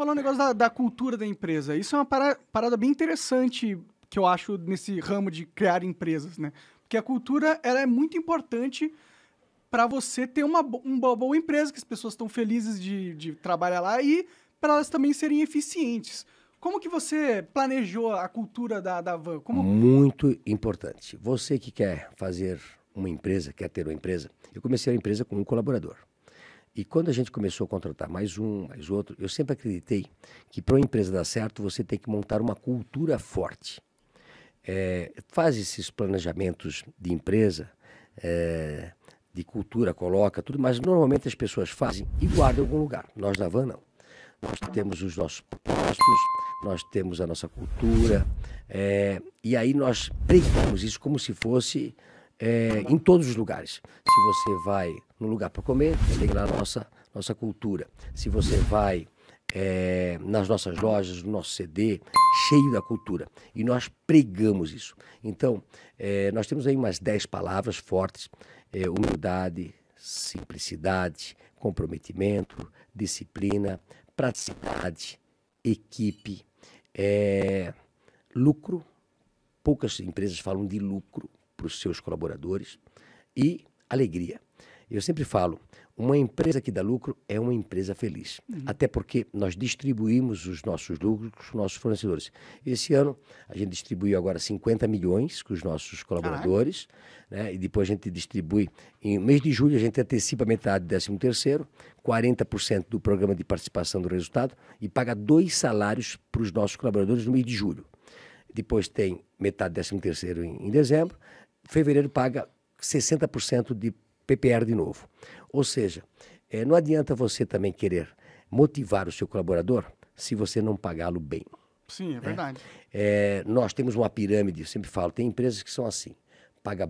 Falando um negócio da, da, cultura da empresa, isso é uma parada, parada bem interessante que eu acho nesse ramo de criar empresas, né? Porque a cultura ela é muito importante para você ter uma, uma boa empresa, que as pessoas estão felizes de, de trabalhar lá e para elas também serem eficientes. Como que você planejou a cultura da, da Van? Como... Muito importante. Você que quer fazer uma empresa, quer ter uma empresa, eu comecei a empresa com um colaborador. E quando a gente começou a contratar mais um, mais outro, eu sempre acreditei que para uma empresa dar certo, você tem que montar uma cultura forte. É, faz esses planejamentos de empresa, é, de cultura, coloca tudo, mas normalmente as pessoas fazem e guardam em algum lugar. Nós na Van não. Nós temos os nossos propósitos, nós temos a nossa cultura, é, e aí nós pregamos isso como se fosse é, em todos os lugares. Se você vai no lugar para comer, lá a nossa, nossa cultura. Se você vai é, nas nossas lojas, no nosso CD, cheio da cultura. E nós pregamos isso. Então, é, nós temos aí umas 10 palavras fortes: é, humildade, simplicidade, comprometimento, disciplina, praticidade, equipe, é, lucro. Poucas empresas falam de lucro para os seus colaboradores e alegria. Eu sempre falo, uma empresa que dá lucro é uma empresa feliz. Uhum. Até porque nós distribuímos os nossos lucros com os nossos fornecedores. Esse ano, a gente distribuiu agora 50 milhões com os nossos colaboradores. Né? E depois a gente distribui. Em mês de julho, a gente antecipa metade do 13 terceiro, 40% do programa de participação do resultado e paga dois salários para os nossos colaboradores no mês de julho. Depois tem metade do 13 terceiro em, em dezembro. Fevereiro paga 60% de PPR de novo. Ou seja, é, não adianta você também querer motivar o seu colaborador se você não pagá-lo bem. Sim, é né? verdade. É, nós temos uma pirâmide, sempre falo, tem empresas que são assim, paga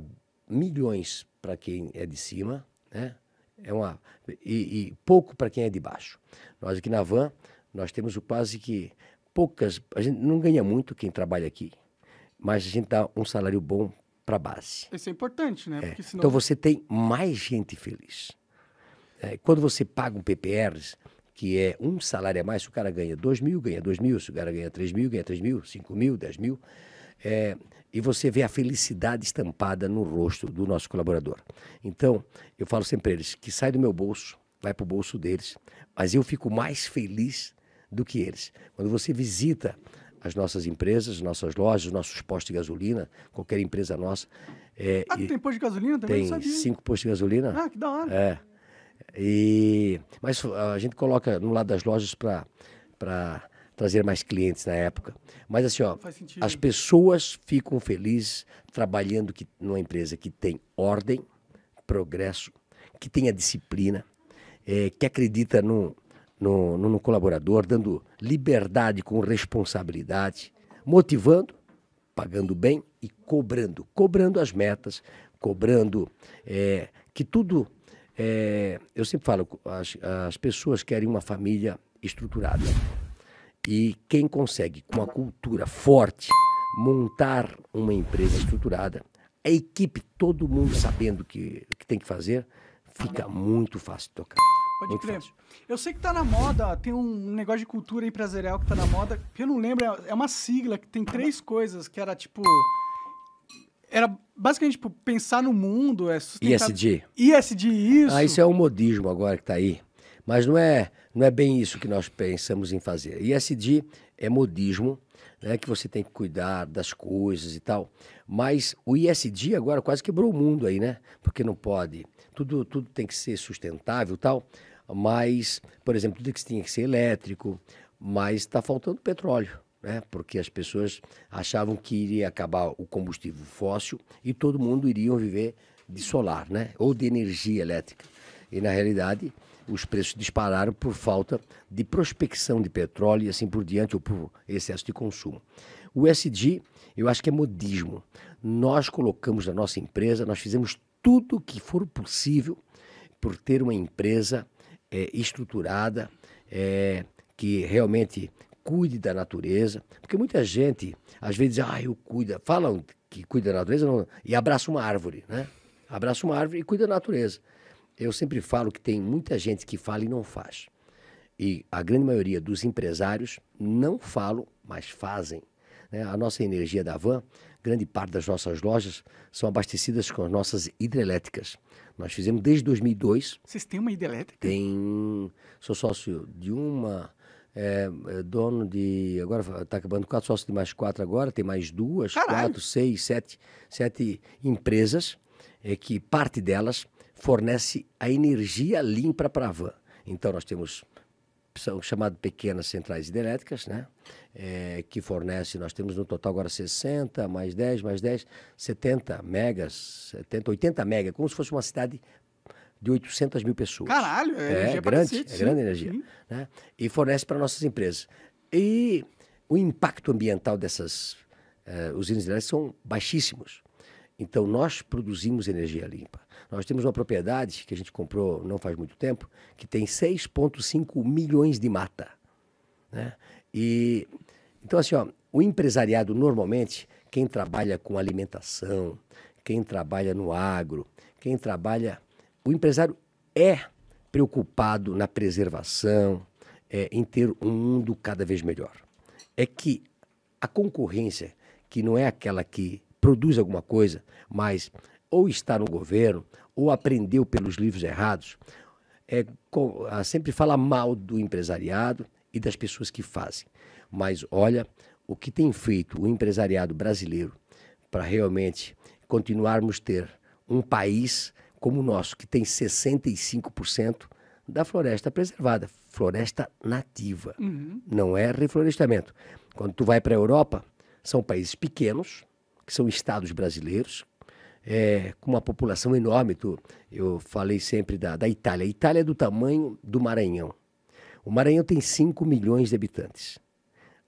milhões para quem é de cima, né? É uma, e, e pouco para quem é de baixo. Nós aqui na Van, nós temos o quase que poucas, a gente não ganha muito quem trabalha aqui, mas a gente dá um salário bom para a base. Isso é importante, né? É. Senão... Então você tem mais gente feliz. É, quando você paga um PPR, que é um salário a mais, se o cara ganha 2 mil, ganha 2 mil, se o cara ganha 3 mil, ganha 3 mil, 5 mil, 10 mil, é, e você vê a felicidade estampada no rosto do nosso colaborador. Então, eu falo sempre para eles que sai do meu bolso, vai para o bolso deles, mas eu fico mais feliz do que eles. Quando você visita as nossas empresas, nossas lojas, nossos postos de gasolina, qualquer empresa nossa. É, ah, tem posto de gasolina também? Tem cinco postos de gasolina. Ah, que da hora. É. E, mas a gente coloca no lado das lojas para trazer mais clientes na época. Mas assim, ó, as pessoas ficam felizes trabalhando que, numa empresa que tem ordem, progresso, que tenha disciplina, é, que acredita no, no, no, no colaborador, dando liberdade com responsabilidade, motivando, pagando bem e cobrando. Cobrando as metas, cobrando é, que tudo é, eu sempre falo, as, as pessoas querem uma família estruturada. E quem consegue, com uma cultura forte, montar uma empresa estruturada, a equipe, todo mundo sabendo o que, que tem que fazer, fica muito fácil de tocar. Pode muito crer. Fácil. Eu sei que está na moda, tem um negócio de cultura empresarial que está na moda, que eu não lembro, é uma sigla que tem três coisas, que era tipo era basicamente tipo, pensar no mundo, é sustentar... ISD. ISD, isso. Ah, isso é um modismo agora que está aí. Mas não é, não é bem isso que nós pensamos em fazer. ISD é modismo, né, que você tem que cuidar das coisas e tal. Mas o ISD agora quase quebrou o mundo aí, né? Porque não pode. Tudo, tudo tem que ser sustentável e tal. Mas, por exemplo, tudo que tinha que ser elétrico, mas está faltando petróleo né? porque as pessoas achavam que iria acabar o combustível fóssil e todo mundo iria viver de solar, né? ou de energia elétrica. E na realidade, os preços dispararam por falta de prospecção de petróleo e assim por diante, ou por excesso de consumo. O SD, eu acho que é modismo. Nós colocamos na nossa empresa, nós fizemos tudo o que for possível por ter uma empresa é, estruturada, é, que realmente cuide da natureza, porque muita gente às vezes diz, ah, eu cuido, falam que cuida da natureza não, e abraça uma árvore, né? Abraça uma árvore e cuida da natureza. Eu sempre falo que tem muita gente que fala e não faz. e a grande maioria dos empresários não falam, mas fazem. Né? A nossa energia da Van, grande parte das nossas lojas são abastecidas com as nossas hidrelétricas. Nós fizemos desde 2002. Vocês têm uma hidrelétrica? Tem. Sou sócio de uma. É, é dono de. Agora está acabando quatro sócios de mais quatro agora, tem mais duas, Caralho. quatro, seis, sete, sete empresas, é, que parte delas fornece a energia limpa para a van. Então nós temos são chamadas pequenas centrais hidrelétricas, né? É, que fornece, nós temos no total agora 60, mais 10, mais 10, 70 megas, 70, 80 megas, como se fosse uma cidade de 800 mil pessoas. Caralho, é, é grande, é grande energia. Né? E fornece para nossas empresas. E o impacto ambiental dessas uh, usinas elétricas são baixíssimos. Então, nós produzimos energia limpa. Nós temos uma propriedade que a gente comprou não faz muito tempo, que tem 6,5 milhões de mata. Né? E, então, assim, ó, o empresariado, normalmente, quem trabalha com alimentação, quem trabalha no agro, quem trabalha. O empresário é preocupado na preservação, é, em ter um mundo cada vez melhor. É que a concorrência, que não é aquela que produz alguma coisa, mas ou está no governo, ou aprendeu pelos livros errados, é, sempre fala mal do empresariado e das pessoas que fazem. Mas olha o que tem feito o empresariado brasileiro para realmente continuarmos ter um país como o nosso, que tem 65% da floresta preservada, floresta nativa. Uhum. Não é reflorestamento. Quando tu vai para a Europa, são países pequenos, que são estados brasileiros, é, com uma população enorme. Tu, eu falei sempre da, da Itália. A Itália é do tamanho do Maranhão. O Maranhão tem 5 milhões de habitantes.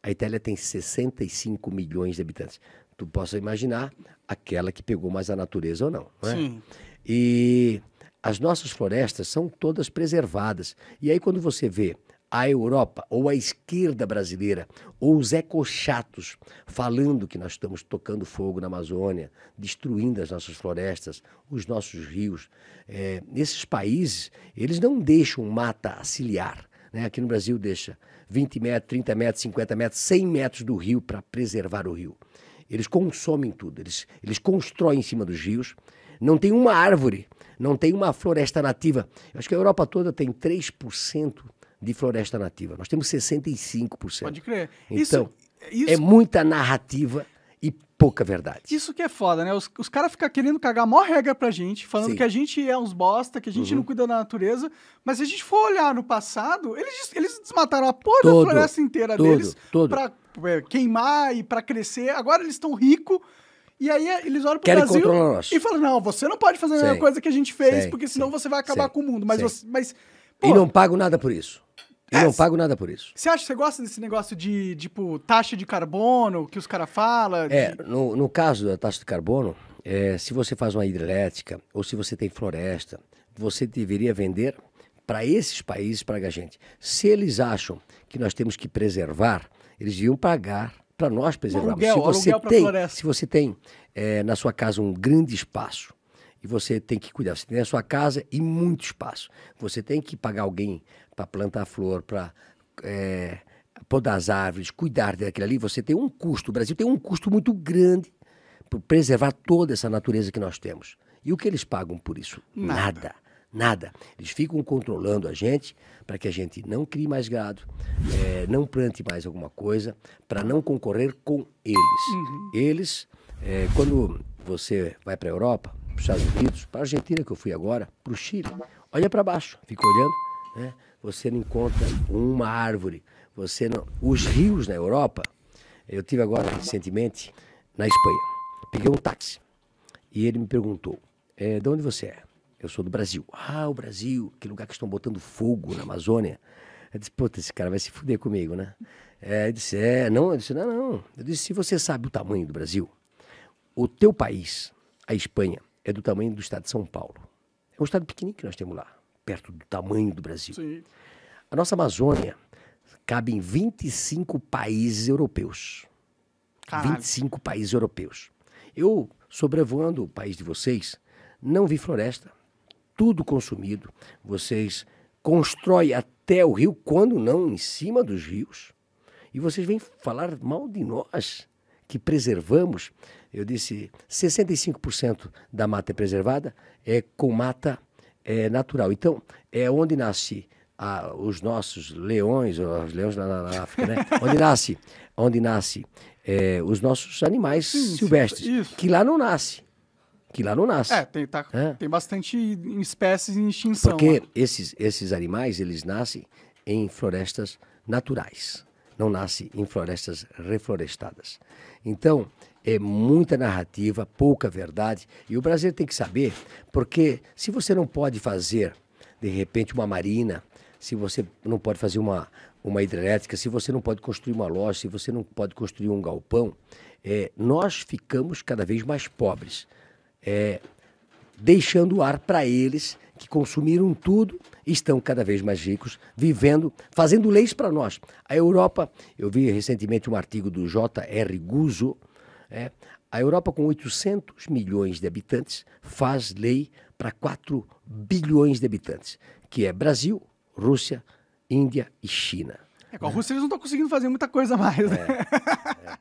A Itália tem 65 milhões de habitantes. Tu possa imaginar aquela que pegou mais a natureza ou não. não é? Sim. E as nossas florestas são todas preservadas. E aí, quando você vê a Europa ou a esquerda brasileira ou os ecochatos falando que nós estamos tocando fogo na Amazônia, destruindo as nossas florestas, os nossos rios. É, nesses países, eles não deixam mata ciliar. Né? Aqui no Brasil deixa 20 metros, 30 metros, 50 metros, 100 metros do rio para preservar o rio. Eles consomem tudo, eles, eles constroem em cima dos rios. Não tem uma árvore, não tem uma floresta nativa. Eu acho que a Europa toda tem 3% de floresta nativa. Nós temos 65%. Pode crer. Então, isso, isso... é muita narrativa e pouca verdade. Isso que é foda, né? Os, os caras ficam querendo cagar a maior regra pra gente, falando Sim. que a gente é uns bosta, que a gente uhum. não cuida da natureza. Mas se a gente for olhar no passado, eles, eles desmataram a porra todo, da floresta inteira todo, deles todo. pra é, queimar e pra crescer. Agora eles estão ricos. E aí eles olham pro Querem Brasil e falam: não, você não pode fazer a mesma coisa que a gente fez, porque senão você vai acabar com o mundo. Mas, você, mas Pô, e não pago nada por isso. Eu é, não pago nada por isso. Você acha que você gosta desse negócio de, tipo, taxa de carbono que os caras falam? É, no, no caso da taxa de carbono, é, se você faz uma hidrelétrica ou se você tem floresta, você deveria vender para esses países para a gente. Se eles acham que nós temos que preservar, eles deviam pagar para nós preservarmos. Aluguel, se, você tem, se você tem é, na sua casa um grande espaço e você tem que cuidar, você tem a sua casa e muito espaço, você tem que pagar alguém para plantar flor, para é, podar as árvores, cuidar daquilo ali, você tem um custo. O Brasil tem um custo muito grande para preservar toda essa natureza que nós temos. E o que eles pagam por isso? Nada. Nada. Nada. Eles ficam controlando a gente para que a gente não crie mais gado, é, não plante mais alguma coisa, para não concorrer com eles. Uhum. Eles, é, quando você vai para a Europa, para os Estados Unidos, para a Argentina, que eu fui agora, para o Chile, olha para baixo, fica olhando, né? você não encontra uma árvore. Você não... Os rios na Europa, eu tive agora recentemente na Espanha. Peguei um táxi e ele me perguntou: é, de onde você é? Eu sou do Brasil. Ah, o Brasil, que lugar que estão botando fogo na Amazônia. Eu disse, puta, esse cara vai se fuder comigo, né? É, disse, é, não, eu disse, não, não. Eu disse, se você sabe o tamanho do Brasil, o teu país, a Espanha, é do tamanho do estado de São Paulo. É um estado pequenininho que nós temos lá perto do tamanho do Brasil. Sim. A nossa Amazônia cabe em 25 países europeus. Caralho. 25 países europeus. Eu, sobrevoando o país de vocês, não vi floresta, tudo consumido. Vocês constroem até o rio, quando não em cima dos rios. E vocês vêm falar mal de nós, que preservamos. Eu disse, 65% da mata é preservada é com mata é, natural. Então, é onde nasce a, os nossos leões, os leões na, na África, né? onde nasce, onde nasce é, os nossos animais sim, silvestres, que lá não nasce. Que lá não nasce. É, tem, tá, é. tem bastante espécies em extinção. Porque esses, esses animais, eles nascem em florestas naturais. Não nascem em florestas reflorestadas. Então, é muita narrativa, pouca verdade. E o Brasil tem que saber, porque se você não pode fazer, de repente, uma marina, se você não pode fazer uma, uma hidrelétrica, se você não pode construir uma loja, se você não pode construir um galpão, é, nós ficamos cada vez mais pobres, é, deixando ar para eles que consumiram tudo estão cada vez mais ricos, vivendo, fazendo leis para nós. A Europa, eu vi recentemente um artigo do J.R. Guzzo, é, a Europa, com 800 milhões de habitantes, faz lei para 4 bilhões de habitantes, que é Brasil, Rússia, Índia e China. É, com a Rússia eles não estão conseguindo fazer muita coisa mais. Né? É, é.